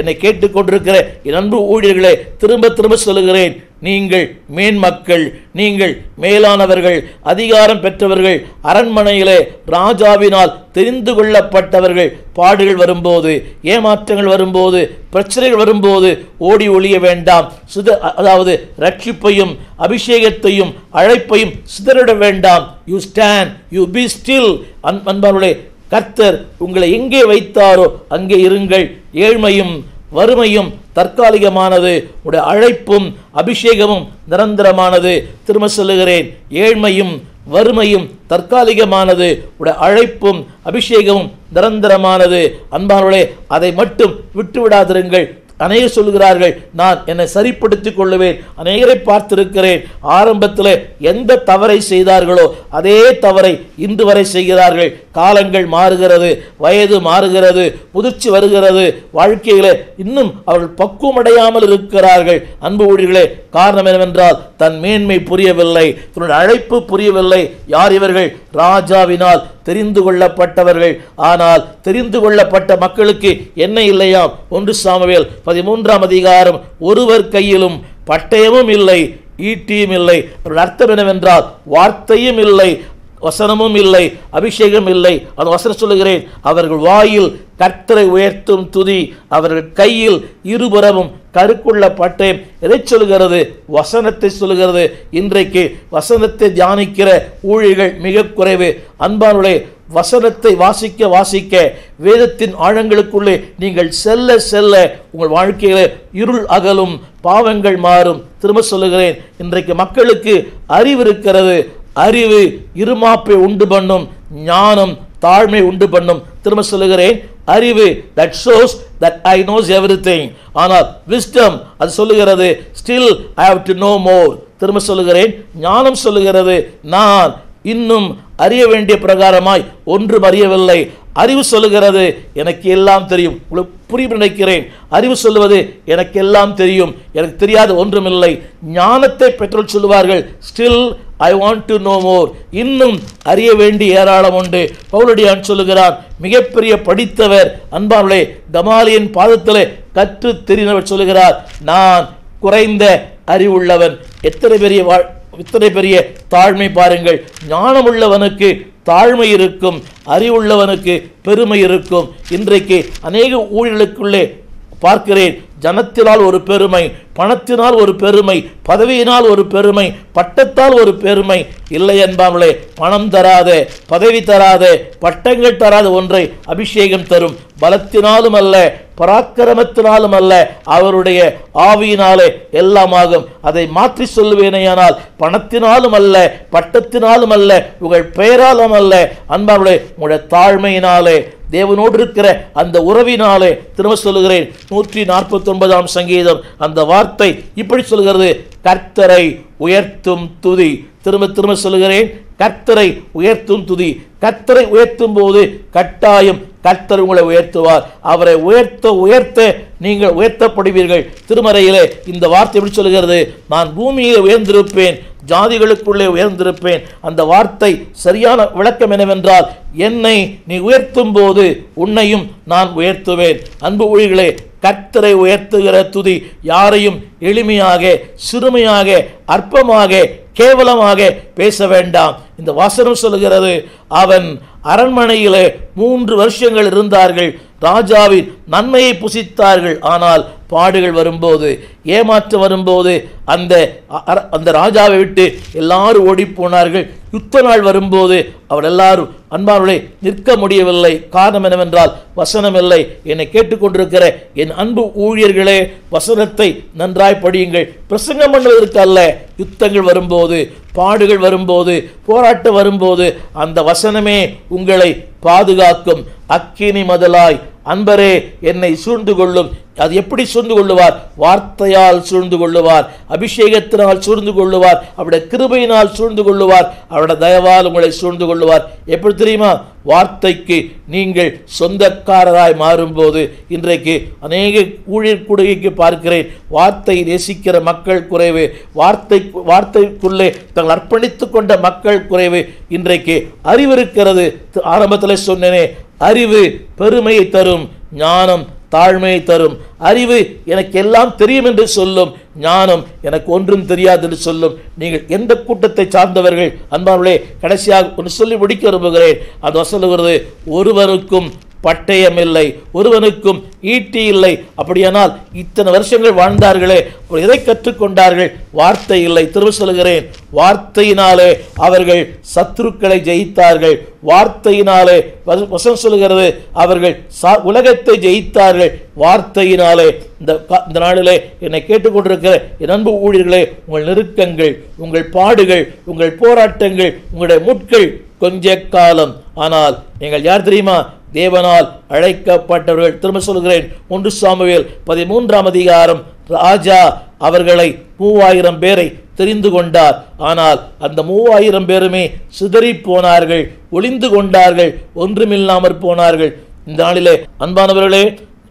என்னை கேட்டுக்கொண்டிருக்கிற என் அன்பு ஊழியர்களே திரும்ப திரும்ப சொல்லுகிறேன். நீங்கள் மேன்மக்கள் நீங்கள் மேலானவர்கள் அதிகாரம் பெற்றவர்கள் அரண்மனையிலே ராஜாவினால் தெரிந்து கொள்ளப்பட்டவர்கள். பாடுகள் வரும்போது ஏமாற்றங்கள் வரும்போது பிரச்சனைகள் வரும்போது ஓடி ஒழிய வேண்டாம். சித அதாவது ரட்சிப்பையும் அபிஷேகத்தையும் அழைப்பையும் சிதறிட வேண்டாம். You stand you be still அன்பானுடைய கர்த்தர் உங்களை எங்கே வைத்தாரோ அங்கே இருங்கள். ஏழ்மையும் வறுமையும் தற்காலிகமானது. உடைய அழைப்பும் அபிஷேகமும் நிரந்தரமானது. திரும்ப சொல்லுகிறேன் ஏழ்மையும் வறுமையும் தற்காலிகமானது. உடைய அழைப்பும் அபிஷேகமும் நிரந்தரமானது. அன்பானவர்களே அதை மட்டும் விட்டு விடாதிருங்கள் அநேகர் சொல்கிறார்கள் நான் என்னை சரிப்படுத்தி கொள்ளுவேன் அநேகரை பார்த்திருக்கிறேன். ஆரம்பத்தில் எந்த தவறை செய்தார்களோ அதே தவறை இன்று வரை செய்கிறார்கள். காலங்கள் மாறுகிறது வயது மாறுகிறது முதிர்ச்சி வருகிறது. வாழ்க்கையில் இன்னும் அவர்கள் பக்குவமடையாமல் இருக்கிறார்கள். அன்பு ஊழியர்களே காரணம் என்னவென்றால் தன் மேன்மை புரியவில்லை தன்னுடைய அழைப்பு புரியவில்லை. யார் இவர்கள்? ராஜாவினால் தெரிந்து கொள்ளப்பட்டவர்கள். ஆனால் தெரிந்து கொள்ளப்பட்ட மக்களுக்கு என்ன இல்லையாம்? ஒன்று சாமுவேல் பதிமூன்றாம் அதிகாரம் ஒருவர் கையிலும் பட்டயமும் இல்லை ஈட்டியும் இல்லை. அவருடைய அர்த்தம் என்னவென்றால் வார்த்தையும் இல்லை வசனமும் இல்லை அபிஷேகம் இல்லை. அந்த வசனம் சொல்லுகிறேன் அவர்கள் வாயில் கர்த்தரை உயர்த்தும் துதி அவர்கள் கையில் இருபுறமும் கருக்குள்ள பட்டயம் எதை சொல்லுகிறது? வசனத்தை சொல்லுகிறது. இன்றைக்கு வசனத்தை தியானிக்கிற ஊழிகள் மிக குறைவு. அன்பானுடைய வசனத்தை வாசிக்க வாசிக்க வேதத்தின் ஆழங்களுக்குள்ளே நீங்கள் செல்ல செல்ல உங்கள் வாழ்க்கையில் இருள் அகலும் பாவங்கள் மாறும். திரும்ப சொல்லுகிறேன் இன்றைக்கு மக்களுக்கு அறிவு இருக்கிறது. அறிவு இருமாப்பை உண்டு பண்ணும் ஞானம் தாழ்மை உண்டு பண்ணும். திரும்ப சொல்லுகிறேன் அறிவு that shows that I knows everything ஆனால் விஸ்டம் அது சொல்லுகிறது still I have to know more திரும்ப சொல்லுகிறேன் ஞானம் சொல்லுகிறது நான் இன்னும் அறிய வேண்டிய பிரகாரமாய் ஒன்றும் அறியவில்லை. அறிவு சொல்லுகிறது எனக்கு எல்லாம் தெரியும். உங்களுக்கு புரியும் நினைக்கிறேன். அறிவு சொல்லுவது எனக்கு எல்லாம் தெரியும். எனக்கு தெரியாத ஒன்றுமில்லை. ஞானத்தை பெற்றோர் சொல்லுவார்கள் still I want to know more இன்னும் அறிய வேண்டிய ஏராளம் உண்டு. பவுலடியான் சொல்லுகிறான் மிகப்பெரிய படித்தவர் அன்பார்களே கமாலியின் பாதத்திலே கற்று தெரிந்தவர் சொல்லுகிறார். நான் குறைந்த அறிவுள்ளவன். எத்தனை பெரிய வாழ் இத்தனை பெரிய தாழ்மை பாருங்கள். ஞானமுள்ளவனுக்கு தாழ்மை இருக்கும் அறிவுள்ளவனுக்கு பெருமை இருக்கும். இன்றைக்கு அநேக ஊழலுக்குள்ளே பார்க்கிறேன் ஜனத்தினால் ஒரு பெருமை பணத்தினால் ஒரு பெருமை பதவியினால் ஒரு பெருமை பட்டத்தால் ஒரு பெருமை. இல்லை என்பாமலே பணம் தராத பதவி தராத பட்டங்கள் தராத ஒன்றை அபிஷேகம் தரும். பலத்தினாலும் அல்ல பராக்கிரமத்தினாலும் அல்ல அவருடைய ஆவியினாலே எல்லாமாகும். அதை மாற்றி சொல்லுவேனேயானால் பணத்தினாலும் அல்ல பட்டத்தினாலும் அல்ல உங்கள் பெயராலும் அல்ல அன்பாருடைய உங்களுடைய தாழ்மையினாலே தேவனோடு இருக்கிற அந்த உறவினாலே திரும்ப சொல்லுகிறேன். நூற்றி நாற்பத்தி ஒன்பதாம் சங்கீதம் அந்த வார்த்தை இப்படி சொல்கிறது கர்த்தரை உயர்த்தும் துதி. திரும்ப திரும்ப சொல்லுகிறேன் கர்த்தரை உயர்த்தும் துதி. கர்த்தரை உயர்த்தும் போது கட்டாயம் கர்த்தர் உங்களை உயர்த்துவார். அவரை உயர்த்த உயர்த்த நீங்கள் உயர்த்தப்படுவீர்கள். திருமறையிலே இந்த வார்த்தை எப்படி சொல்லுகிறது? நான் பூமியிலே உயர்ந்திருப்பேன் ஜாதிகளுக்குள்ளே உயர்ந்திருப்பேன். அந்த வார்த்தை சரியான விளக்கம் என்னவென்றால் என்னை நீ உயர்த்தும் போது உன்னையும் நான் உயர்த்துவேன். அன்பு ஊழிகளே கர்த்தரை உயர்த்துகிற துதி யாரையும் எளிமையாக சிறுமையாக அற்பமாக கேவலமாக பேச வேண்டாம். இந்த வாசனம் சொல்லுகிறது அவன் அரண்மனையிலே மூன்று வருஷங்கள் இருந்தார்கள். ராஜாவின் நன்மையை புசித்தார்கள். ஆனால் பாடுகள் வரும்போது ஏமாற்றம் வரும்போது அந்த அர- அந்த ராஜாவை விட்டு எல்லாரும் ஓடி போனார்கள். யுத்த நாள் வரும்போது அவர் எல்லாரும் அன்பார்களே நிற்க முடியவில்லை. காரணம் என்னவென்றால் வசனம் இல்லை. என்னை கேட்டுக்கொண்டிருக்கிற என் அன்பு ஊழியர்களே வசனத்தை நன்றாய் படியுங்கள். பிரசங்கம் பண்ணுவதற்கு அல்ல. யுத்தங்கள் வரும்போது பாடுகள் வரும்போது போராட்டம் வரும்போது அந்த வசனமே உங்களை பாதுகாக்கும். அக்கினி மதலாய் அன்பரே என்னை சூழ்ந்து கொள்ளும் அது எப்படி சூழ்ந்து கொள்ளுவார் வார்த்தையால் சூழ்ந்து கொள்ளுவார் அபிஷேகத்தினால் சூழ்ந்து கொள்ளுவார் அவருடைய கிருபையினால் சூழ்ந்து கொள்ளுவார் அவருடைய தயவால் உங்களை சூழ்ந்து கொள்ளுவார் எப்படி தெரியுமா? வார்த்தைக்கு நீங்கள் சொந்தக்காரராய் மாறும்போது இன்றைக்கு அநேக ஊழியர் கூடுகைக்கு பார்க்கிறேன். வார்த்தை நேசிக்கிற மக்கள் குறைவு. வார்த்தை வார்த்தைக்குள்ளே தங்கள் அர்ப்பணித்து கொண்ட மக்கள் குறைவு. இன்றைக்கு அறிவிருக்கிறது ஆரம்பத்தில் சொன்னேனே அறிவு பெருமையை தரும் ஞானம் தாழ்மையை தரும். அறிவு எனக்கு எல்லாம் தெரியும் என்று சொல்லும் ஞானம் எனக்கு ஒன்றும் தெரியாது என்று சொல்லும். நீங்கள் எந்த கூட்டத்தை சார்ந்தவர்கள்? அன்பார்களே கடைசியாக ஒன்று சொல்லி முடிக்க விரும்புகிறேன். அது சொல்லுகிறது ஒருவருக்கும் பட்டயம் இல்லை ஒருவனுக்கும் ஈட்டி இல்லை. அப்படியானால் இத்தனை வருஷங்கள் வாழ்ந்தார்களே எதை கற்றுக்கொண்டார்கள்? வார்த்தை இல்லை திரும்ப சொல்கிறேன் வார்த்தையினாலே அவர்கள் சத்துருக்களை ஜெயித்தார்கள். வார்த்தையினாலே வச- சொல்கிறது அவர்கள் சா- உலகத்தை ஜெயித்தார்கள். வார்த்தையினாலே இந்த இந்த நாளிலே என்னை கேட்டுக்கொண்டிருக்கிற என் அன்பு ஊழியர்களே உங்கள் நெருக்கங்கள் உங்கள் பாடுகள் உங்கள் போராட்டங்கள் உங்களுடைய முட்கள் கொஞ்ச காலம். ஆனால் நீங்கள் யார் தெரியுமா? தேவனால் அழைக்கப்பட்டவர்கள். திரும்ப சொல்கிறேன் ஒன்று சாமுவேல் பதிமூன்றாம் அதிகாரம். ராஜா அவர்களை மூவாயிரம் பேரை தெரிந்து கொண்டார். ஆனால் அந்த மூவாயிரம் பேருமே சிதறி போனார்கள் ஒளிந்து கொண்டார்கள் ஒன்றுமில்லாமற் போனார்கள். இந்த நாளிலே அன்பானவர்களே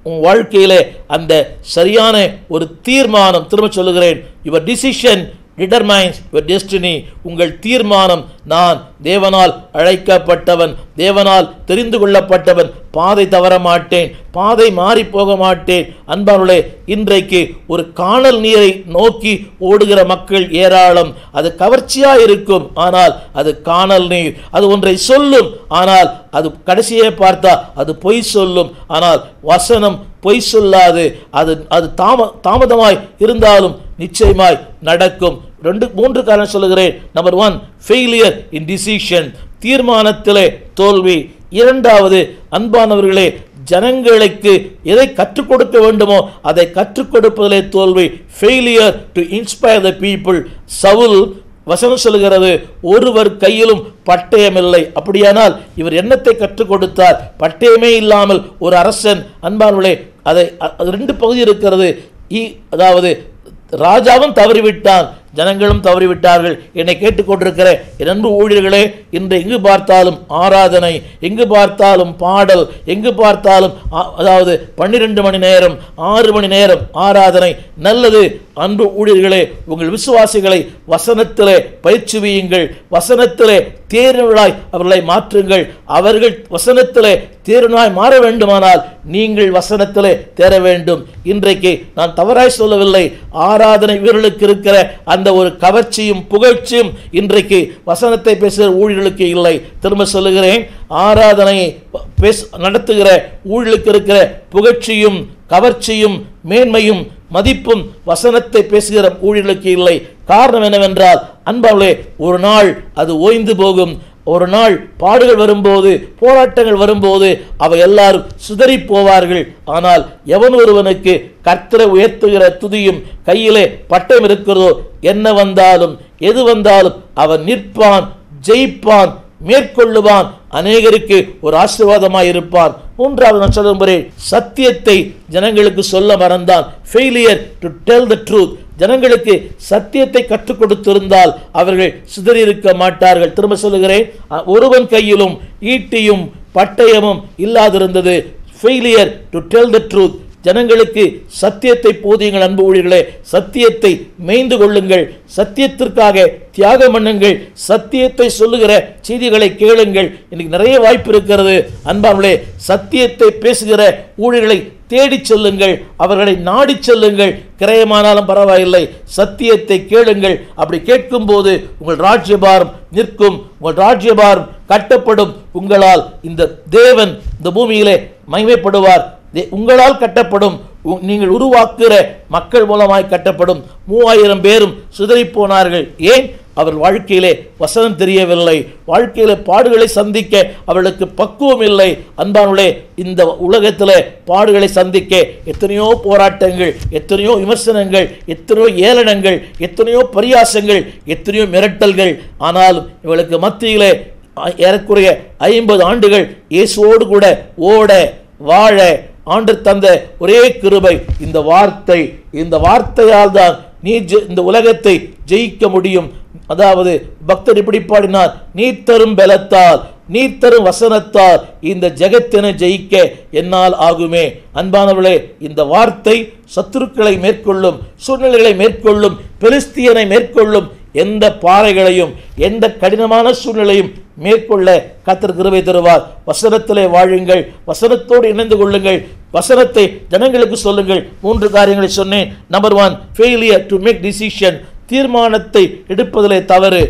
உன் வாழ்க்கையிலே அந்த சரியான ஒரு தீர்மானம் திரும்ப சொல்லுகிறேன். Your decision determines your destiny உங்கள் தீர்மானம் நான் தேவனால் அழைக்கப்பட்டவன் தேவனால் தெரிந்து கொள்ளப்பட்டவன் பாதை தவற மாட்டேன் பாதை மாறி போக மாட்டேன். அன்பானுளே இன்றைக்கு ஒரு காணல் நீரை நோக்கி ஓடுகிற மக்கள் ஏராளம். அது கவர்ச்சியாக இருக்கும் ஆனால் அது காணல் நீர். அது ஒன்றை சொல்லும் ஆனால் அது கடைசியே பார்த்தா அது பொய் சொல்லும். ஆனால் வசனம் பொய் சொல்லாது. அது அது தாம தாமதமாய் இருந்தாலும் நிச்சயமாய் நடக்கும். ரெண்டு மூன்று காரணம் சொல்லுகிறேன். Number one failure in decision தீர்மானத்திலே தோல்வி. இரண்டாவது அன்பானவர்களே ஜனங்களுக்கு எதை கற்றுக் கொடுக்க வேண்டுமோ அதை கற்றுக் கொடுப்பதிலே தோல்வி failure to inspire the people Saul வசனம் சொல்கிறது ஒருவர் கையிலும் பட்டயம் இல்லை. அப்படியானால் இவர் என்னத்தை கற்றுக் கொடுத்தார்? பட்டயமே இல்லாமல் ஒரு அரசன் அன்பானவர்களே அதை அது ரெண்டு பகுதி இருக்கிறது. இ- அதாவது ராஜாவும் தவறிவிட்டான். ஜனங்களும் தவறிவிட்டார்கள். என்னை கேட்டுக்கொண்டிருக்கிற என் அன்பு ஊழியர்களே இன்று எங்கு பார்த்தாலும் ஆராதனை எங்கு பார்த்தாலும் பாடல் எங்கு பார்த்தாலும் அதாவது பன்னிரெண்டு மணி நேரம் ஆறு மணி நேரம் ஆராதனை. நல்லது அன்பு ஊழியர்களே உங்கள் விசுவாசிகளை வசனத்திலே பயிற்சிவியுங்கள் வசனத்திலே தேர்வுகளாய் அவர்களை மாற்றுங்கள். அவர்கள் வசனத்திலே தேர்வாய் மாற வேண்டுமானால் நீங்கள் வசனத்திலே தேர வேண்டும். இன்றைக்கு நான் தவறாய் சொல்லவில்லை. ஆராதனை வீரர்களுக்கு இருக்கிற அந்த ஒரு கவர்ச்சியும் புகழ்ச்சியும் இன்றைக்கு வசனத்தை பேசுகிற ஊழியர்களுக்கு இல்லை. திரும்ப சொல்லுகிறேன் ஆராதனையை பேச நடத்துகிற ஊழலுக்கு இருக்கிற புகழ்ச்சியும் கவர்ச்சியும் மேன்மையும் மதிப்பும் வசனத்தை பேசுகிற ஊழியர்களுக்கு இல்லை. காரணம் என்னவென்றால் அன்பவளே ஒரு நாள் அது ஓய்ந்து போகும். ஒரு நாள் பாடுகள் வரும்போது போராட்டங்கள் வரும்போது அவை எல்லாரும் சிதறி போவார்கள். ஆனால் எவன் ஒருவனுக்கு கர்த்தரை உயர்த்துகிற துதியும் கையிலே பட்டம் இருக்கிறதோ என்ன வந்தாலும் எது வந்தாலும் அவன் நிற்பான் ஜெயிப்பான் மேற்கொள்ளுவான். அநேகருக்கு ஒரு ஆசீர்வாதமாக இருப்பான் மூன்றாவது நான் சொல்லுகிறேன் சத்தியத்தை ஜனங்களுக்கு சொல்ல மறந்தான் failure to tell the truth ஜனங்களுக்கு சத்தியத்தை கற்றுக் கொடுத்திருந்தால் அவர்கள் சிதறியிருக்க மாட்டார்கள். திரும்ப சொல்லுகிறேன் ஒருவன் கையிலும் ஈட்டியும் பட்டயமும் இல்லாதிருந்தது. Failure to tell the truth ஜனங்களுக்கு சத்தியத்தை போதியுங்கள் அன்பு ஊழியர்களே. சத்தியத்தை மேய்ந்து கொள்ளுங்கள். சத்தியத்திற்காக தியாகம் பண்ணுங்கள். சத்தியத்தை சொல்லுகிற செய்திகளை கேளுங்கள். இன்னைக்கு நிறைய வாய்ப்பு இருக்கிறது. அன்பார்களே சத்தியத்தை பேசுகிற ஊழியர்களை தேடிச் செல்லுங்கள். அவர்களை நாடிச் செல்லுங்கள். கிரயமானாலும் பரவாயில்லை. சத்தியத்தை கேளுங்கள். அப்படி கேட்கும்போது உங்கள் ராஜ்யபாரம் நிற்கும். உங்கள் ராஜ்யபாரம் கட்டப்படும். உங்களால் இந்த தேவன் இந்த பூமியிலே மகிமைப்படுவார். உங்களால் கட்டப்படும் உ- நீங்கள் உருவாக்குகிற மக்கள் மூலமாய் கட்டப்படும் மூவாயிரம் பேரும் சிதறிப்போனார்கள். ஏன்? அவர் வாழ்க்கையிலே வசனம் தெரியவில்லை. வாழ்க்கையிலே பாடுகளை சந்திக்க அவர்களுக்கு பக்குவம் இல்லை. அன்பானுடைய இந்த உலகத்தில் பாடுகளை சந்திக்க எத்தனையோ போராட்டங்கள் எத்தனையோ விமர்சனங்கள் எத்தனையோ ஏளனங்கள் எத்தனையோ பரியாசங்கள் எத்தனையோ மிரட்டல்கள். ஆனாலும் இவளுக்கு மத்தியிலே ஏறக்குறைய ஐம்பது ஆண்டுகள் இயேசுவோடு கூட ஓட வாழ ஆண்டு தந்த ஒரே கிருபை இந்த வார்த்தை இந்த வார்த்தையால் தான் நீ இந்த உலகத்தை ஜெயிக்க முடியும். அதாவது பக்தர் இப்படி பாடினார் நீ தரும் பலத்தால் நீ தரும் வசனத்தால் இந்த ஜெகத்தினை ஜெயிக்க என்னால் ஆகுமே. அன்பானவர்களே இந்த வார்த்தை சத்துருக்களை மேற்கொள்ளும் சூழ்நிலைகளை மேற்கொள்ளும் பெலிஸ்தியனை மேற்கொள்ளும் எந்த பாறைகளையும் எந்த கடினமான சூழ்நிலையும் மேற்கொள்ள கத்தர் கிருபை தருவார். வசனத்திலே வாழுங்கள் வசனத்தோடு இணைந்து கொள்ளுங்கள் வசனத்தை ஜனங்களுக்கு சொல்லுங்கள். மூன்று காரியங்களை சொன்னேன். Number one failure to make decision தீர்மானத்தை எடுப்பதிலே தவறு.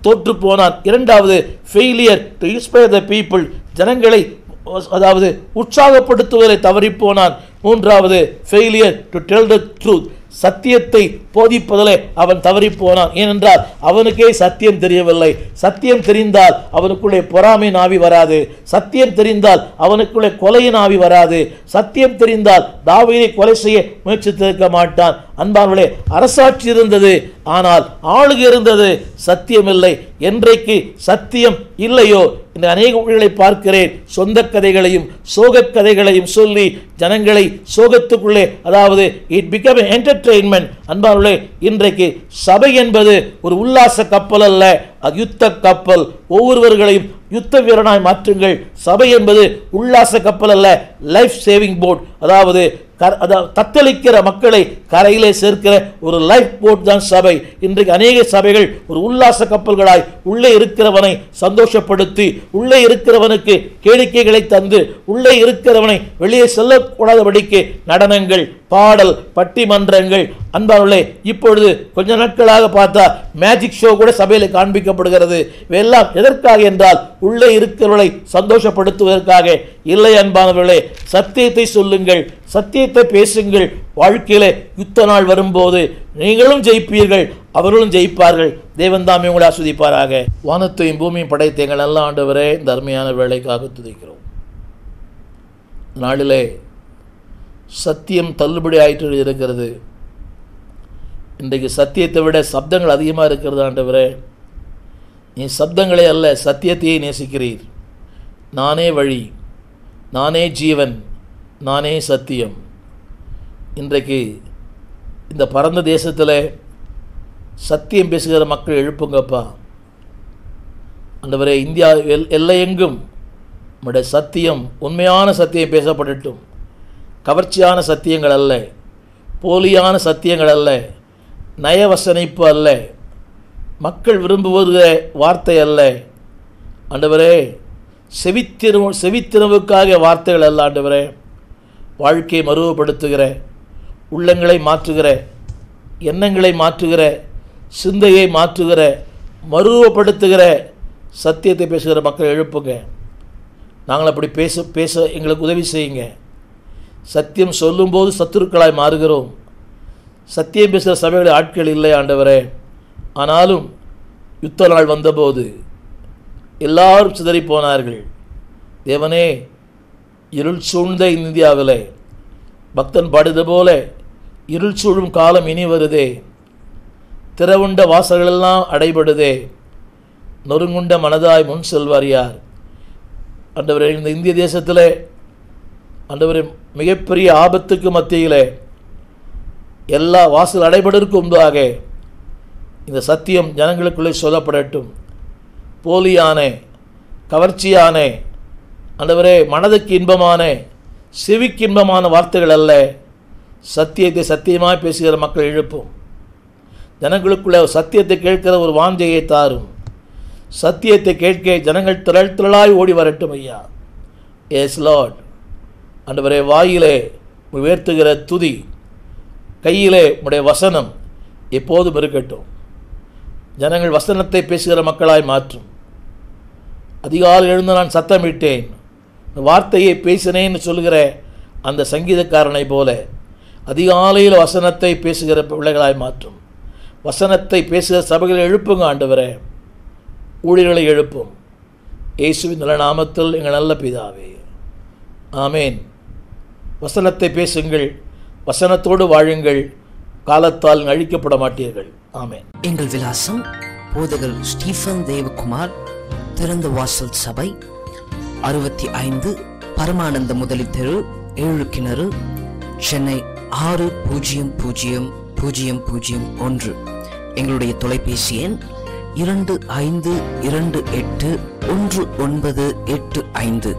தோற்று போனான். இரண்டாவது failure to inspire the people ஜனங்களை அதாவது உற்சாகப்படுத்துவதை தவறிப்போனான் மூன்றாவது failure to tell the truth சத்தியத்தை போதிப்பதிலே அவன் தவறி போனான். ஏனென்றால் அவனுக்கே சத்தியம் தெரியவில்லை. சத்தியம் தெரிந்தால் அவனுக்குள்ளே பொறாமை ஆவி வராது. சத்தியம் தெரிந்தால் அவனுக்குள்ளே கொலையின் ஆவி வராது. சத்தியம் தெரிந்தால் தாவீதை கொலை செய்ய முயற்சித்திருக்க மாட்டான். அன்பார்களே அரசாட்சி இருந்தது ஆனால் ஆளுகை இருந்தது. சத்தியமில்லை. என்றைக்கு சத்தியம் இல்லையோ இந்த அநேக ஊழலை பார்க்கிறேன். சொந்த கதைகளையும் சோகக் கதைகளையும் சொல்லி ஜனங்களை சோகத்துக்குள்ளே அதாவது இட் பிகம் என்டர்டெயின்மெண்ட் அன்பார்களே இன்றைக்கு சபை என்பது ஒரு உல்லாச கப்பல் அல்ல அது யுத்த கப்பல். ஒவ்வொருவர்களையும் யுத்த வீரனாய் மாற்றுங்கள். சபை என்பது உல்லாச கப்பல் அல்ல லைஃப் சேவிங் போட் அதாவது கர- அதாவது தத்தளிக்கிற மக்களை கரையிலே சேர்க்கிற ஒரு லைஃப் போட் தான் சபை. இன்றைக்கு அநேக சபைகள் ஒரு உல்லாச கப்பல்களாய் உள்ளே இருக்கிறவனை சந்தோஷப்படுத்தி உள்ளே இருக்கிறவனுக்கு கேளிக்கைகளை தந்து உள்ளே இருக்கிறவனை வெளியே செல்லக்கூடாதபடிக்கு நடனங்கள் பாடல் பட்டிமன்றங்கள் அன்பானே இப்பொழுது கொஞ்ச நாட்களாக பார்த்தா மேஜிக் ஷோ கூட சபையில் காண்பிக்கப்படுகிறது. எல்லாம் எதற்காக என்றால் உள்ளே இருக்கிறவர்களை சந்தோஷப்படுத்துவதற்காக. இல்லை அன்பானவர்களே சத்தியத்தை சொல்லுங்கள் சத்தியத்தை பேசுங்கள். வாழ்க்கையிலே யுத்த நாள் வரும்போது நீங்களும் ஜெயிப்பீர்கள் அவர்களும் ஜெயிப்பார்கள். தேவன்தாமே உங்களை ஆஸ்வதிப்பாராக. வானத்தையும் பூமியும் படைத்த எங்கள் நல்ல ஆண்டவரே இந்த அருமையான வேலைக்காக துதிக்கிறோம். நாளிலே சத்தியம் தள்ளுபடி ஆயிட்டு இருக்கிறது. இன்றைக்கு சத்தியத்தை விட சப்தங்கள் அதிகமாக இருக்கிறது ஆண்டவரே. நீ சப்தங்களே அல்ல சத்தியத்தையே நேசிக்கிறீர். நானே வழி நானே ஜீவன் நானே சத்தியம். இன்றைக்கு இந்த பரந்த தேசத்தில் சத்தியம் பேசுகிற மக்கள் எழுப்புங்கப்பா. அந்தவரை இந்தியா எல் எல்லையெங்கும் நம்முடைய சத்தியம் உண்மையான சத்தியம் பேசப்படட்டும். கவர்ச்சியான சத்தியங்கள் அல்ல. போலியான சத்தியங்கள் அல்ல. நயவசனிப்பு அல்ல. மக்கள் விரும்புவது வார்த்தை அல்ல. ஆண்டவரே செவித்திரு செவித்திறவுக்காக வார்த்தைகள் அல்ல ஆண்டவரே. வாழ்க்கையை மறுவப்படுத்துகிற உள்ளங்களை மாற்றுகிற எண்ணங்களை மாற்றுகிற சிந்தையை மாற்றுகிற மறுவப்படுத்துகிற சத்தியத்தை பேசுகிற மக்கள் எழுப்புங்க. நாங்கள் அப்படி பேச பேச எங்களுக்கு உதவி செய்யுங்க. சத்தியம் சொல்லும்போது சத்துருக்களாய் மாறுகிறோம். சத்தியம் பேசுகிற சபைகளில் ஆட்கள் இல்லை ஆண்டவரே. ஆனாலும் யுத்த நாள் வந்தபோது எல்லாரும் சிதறி போனார்கள். தேவனே இருள் சூழ்ந்த இந்தியாவில் பக்தன் பாடுது போல இருள் சூழும் காலம் இனி வருதே. திறவுண்ட வாசல்களெல்லாம் அடைபடுதே. நொறுங்குண்ட மனதாய் முன் செல்வார் யார்? ஆண்டவரே இந்த இந்திய தேசத்தில் ஆண்டவரே மிகப்பெரிய ஆபத்துக்கு மத்தியிலே எல்லா வாசல் அடைபடிற்கும் முன்பாக இந்த சத்தியம் ஜனங்களுக்குள்ளே சொல்லப்படட்டும். போலியான கவர்ச்சியான அந்தவரே மனதுக்கு இன்பமான செவிக்கு இன்பமான வார்த்தைகள் அல்ல. சத்தியத்தை சத்தியமாய் பேசுகிற மக்கள் எழுப்பும். ஜனங்களுக்குள்ளே சத்தியத்தை கேட்கிற ஒரு வாஞ்சையை தாரும். சத்தியத்தை கேட்க ஜனங்கள் திரள் திரளாய் ஓடி வரட்டும் ஐயா. எஸ் லார்ட் அன்றுவரே வாயிலே உயர்த்துகிற துதி கையிலே உடைய வசனம் எப்போதும் இருக்கட்டும். ஜனங்கள் வசனத்தை பேசுகிற மக்களாய் மாற்றும். அதிகாலை எழுந்து நான் சத்தமிட்டேன் வார்த்தையை பேசினேன்னு சொல்லுகிற அந்த சங்கீதக்காரனை போல அதிகாலையில் வசனத்தை பேசுகிற பிள்ளைகளாய் மாற்றும். வசனத்தை பேசுகிற சபைகளை எழுப்புங்க ஆண்டவரே. ஊழியர்களை எழுப்பும். இயேசுவின் நல்ல நாமத்தில் எங்கள் நல்ல பிதாவே. ஆமேன். வசனத்தை பேசுங்கள் வசனத்தோடு வாழுங்கள் காலத்தால் அழிக்கப்பட மாட்டீர்கள். ஆமே எங்கள் விலாசம் போதகர் ஸ்டீஃபன் தேவகுமார் திறந்த வாசல் சபை அறுபத்தி ஐந்து பரமானந்த முதலி தெரு ஏழு கிணறு சென்னை ஆறு பூஜ்ஜியம் பூஜ்ஜியம் பூஜ்ஜியம் பூஜ்ஜியம் ஒன்று. எங்களுடைய தொலைபேசி எண் இரண்டு ஐந்து இரண்டு எட்டு ஒன்று ஒன்பது எட்டு ஐந்து.